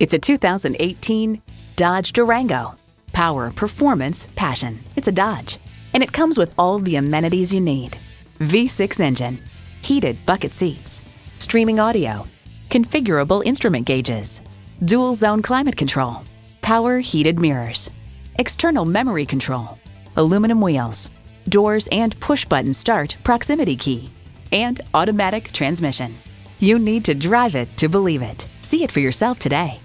It's a 2018 Dodge Durango. Power, performance, passion. It's a Dodge. And it comes with all the amenities you need. V6 engine, heated bucket seats, streaming audio, configurable instrument gauges, dual zone climate control, power heated mirrors, external memory control, aluminum wheels, doors and push button start proximity key, and automatic transmission. You need to drive it to believe it. See it for yourself today.